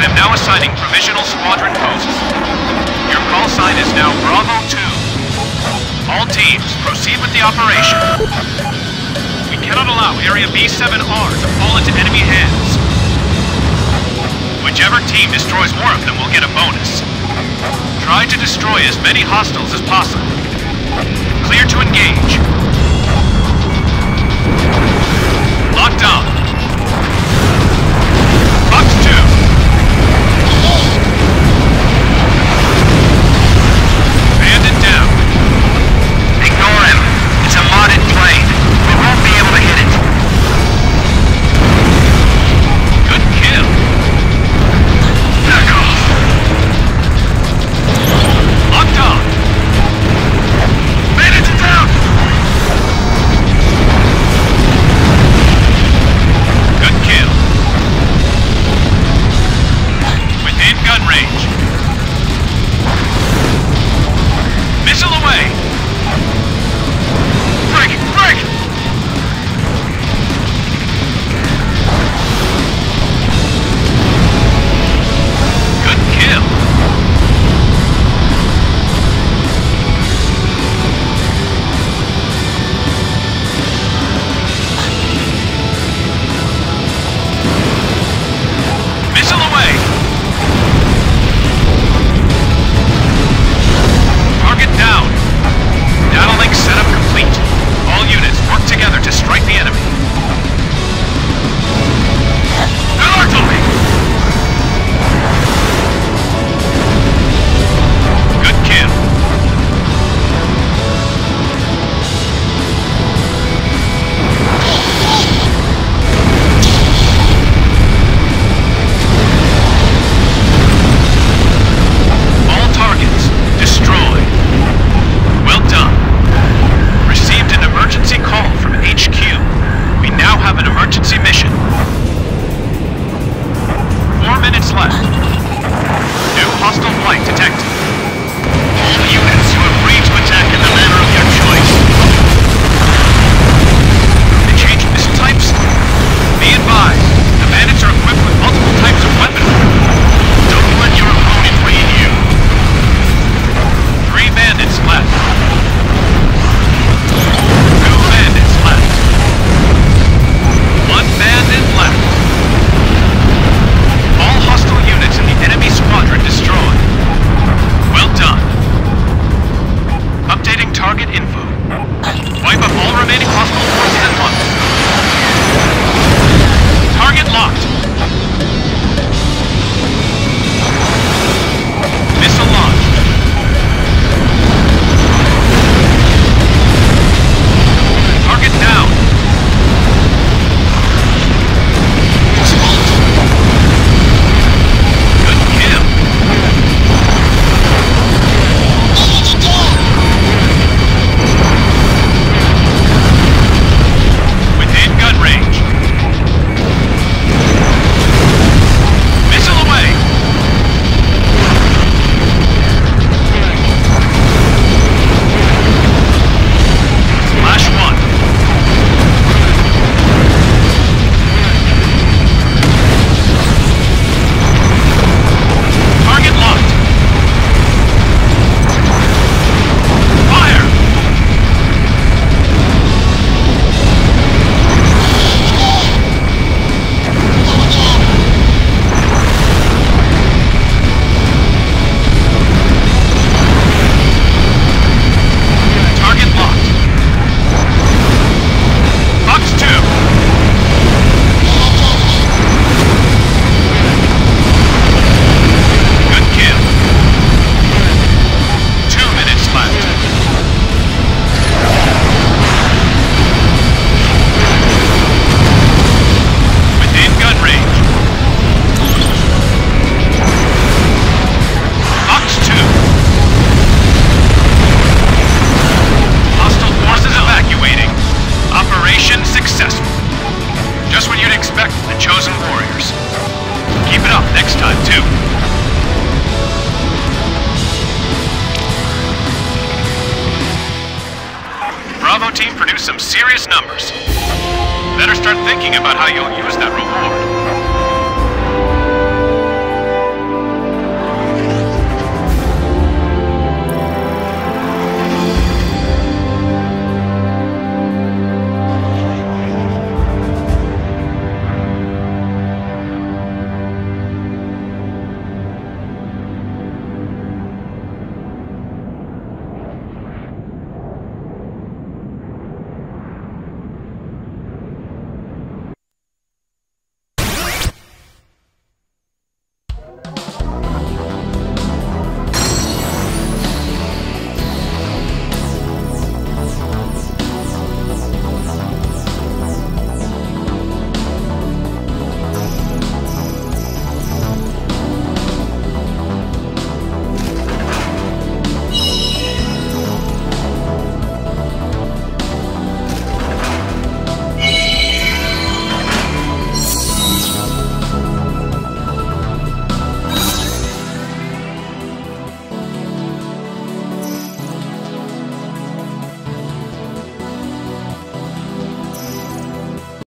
I am now assigning provisional squadron posts. Your call sign is now Bravo 2. All teams, proceed with the operation. We cannot allow Area B7R to fall into enemy hands. Whichever team destroys more of them will get a bonus. Try to destroy as many hostiles as possible. Clear to engage. Lockdown. Flight detected. team produced some serious numbers. Better start thinking about how you'll use that reward.